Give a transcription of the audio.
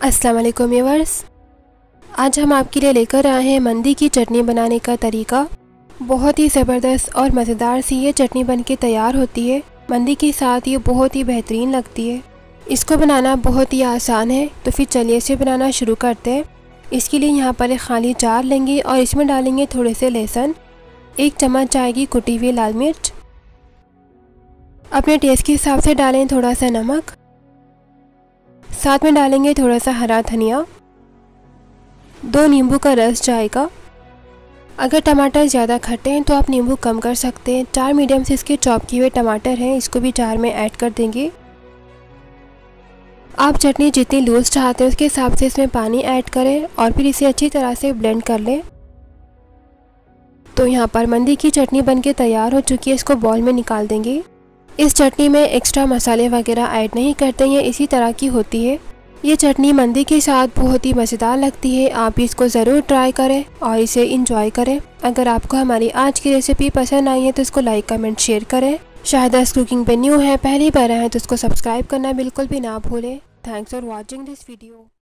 अस्सलाम वालेकुम व्यूवर्स आज हम आपके लिए लेकर आए हैं मंदी की चटनी बनाने का तरीका। बहुत ही ज़बरदस्त और मज़ेदार सी ये चटनी बन के तैयार होती है। मंदी के साथ ये बहुत ही बेहतरीन लगती है। इसको बनाना बहुत ही आसान है तो फिर चलिए इसे बनाना शुरू करते हैं। इसके लिए यहाँ पर एक खाली जार लेंगे और इसमें डालेंगे थोड़े से लहसुन, एक चम्मच आएगी कुटी हुई लाल मिर्च। अपने टेस्ट के हिसाब से डालें थोड़ा सा नमक। साथ में डालेंगे थोड़ा सा हरा धनिया। दो नींबू का रस जाएगा। अगर टमाटर ज़्यादा खट्टे हैं तो आप नींबू कम कर सकते हैं। चार मीडियम से इसके चॉप किए हुए टमाटर हैं, इसको भी चार में ऐड कर देंगे। आप चटनी जितनी लूज़ चाहते हैं उसके हिसाब से इसमें पानी ऐड करें और फिर इसे अच्छी तरह से ब्लेंड कर लें। तो यहाँ पर मंदी की चटनी बनके तैयार हो चुकी है, इसको बॉल में निकाल देंगे। इस चटनी में एक्स्ट्रा मसाले वगैरह ऐड नहीं करते हैं इसी तरह की होती है। ये चटनी मंदी के साथ बहुत ही मज़ेदार लगती है। आप इसको ज़रूर ट्राई करें और इसे इंजॉय करें। अगर आपको हमारी आज की रेसिपी पसंद आई है तो इसको लाइक कमेंट शेयर करें। शायद इस कुकिंग पे न्यू है, पहली बार आए तो इसको सब्सक्राइब करना बिल्कुल भी ना भूलें। Thanks for watching this video